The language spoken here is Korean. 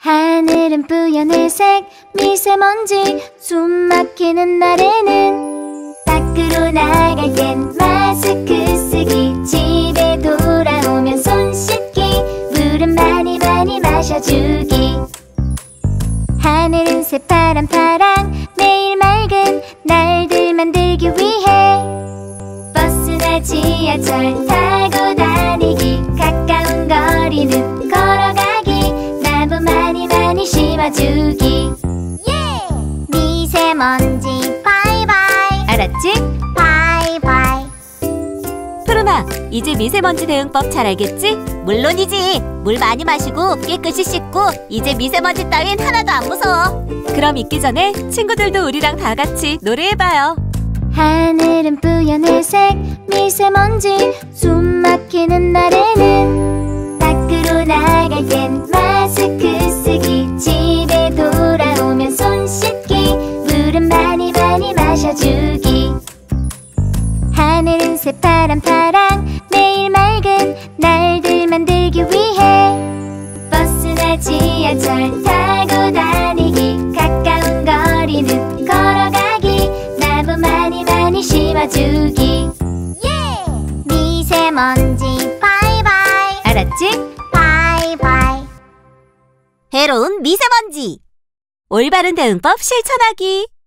하늘은 뿌연 회색 미세먼지 숨 막히는 날에는 밖으로 나갈 땐 마스크 쓰기 집에 돌아오면 손 씻기 물은 많이 많이 마셔주기. 하늘은 새파란 파랑 매일 맑은 날들 만들기 위해 버스나 지하철 타고 다니기 가까운 거리는 많이 심어주기 미세먼지 바이바이 알았지? 바이바이 푸르마, 이제 미세먼지 대응법 잘 알겠지? 물론이지. 물 많이 마시고 깨끗이 씻고 이제 미세먼지 따윈 하나도 안 무서워. 그럼 잊기 전에 친구들도 우리랑 다 같이 노래해봐요. 하늘은 뿌연 회색 미세먼지 숨 막히는 날에 마셔주기 하늘은 새파란 파랑 매일 맑은 날들 만들기 위해 버스나 지하철 타고 다니기 가까운 거리는 걸어가기 나무 많이 많이 심어주기 미세먼지 바이바이 알았지? 바이바이 해로운 미세먼지. 올바른 대응법 실천하기.